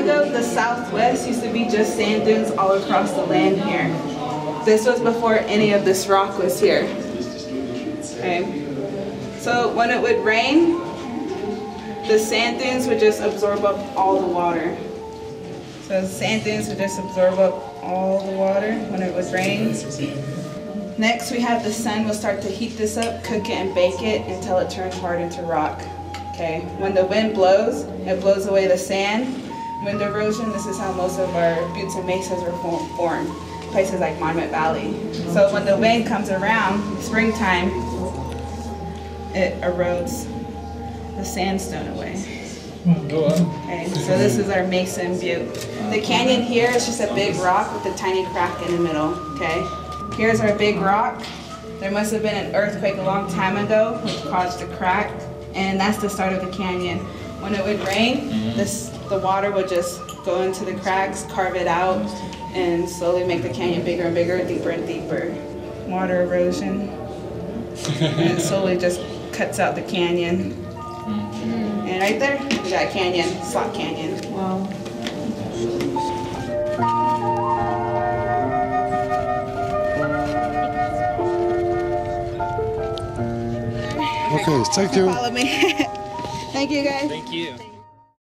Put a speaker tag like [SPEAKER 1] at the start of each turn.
[SPEAKER 1] ago, the southwest used to be just sand dunes all across the land here. This was before any of this rock was here. Okay. So when it would rain, the sand dunes would just absorb up all the water. So the sand dunes would just absorb up all the water when it was raining. Next, we have the sun will start to heat this up, cook it, and bake it until it turns hard into rock. Okay, when the wind blows, it blows away the sand. Wind erosion, this is how most of our buttes and mesas are formed, places like Monument Valley. So when the wind comes around, springtime, it erodes the sandstone away. Hmm, okay, so this is our Mason Butte. The canyon here is just a big rock with a tiny crack in the middle, okay? Here's our big rock. There must have been an earthquake a long time ago which caused the crack, and that's the start of the canyon. When it would rain, mm-hmm. this the water would just go into the cracks, carve it out, and slowly make the canyon bigger and bigger, deeper and deeper. Water erosion. and it slowly just cuts out the canyon. Mm-hmm. And right there, we got canyon, Slot Canyon.
[SPEAKER 2] Wow.
[SPEAKER 3] Okay, thank you.
[SPEAKER 1] Follow me. Thank you guys.
[SPEAKER 4] Thank you.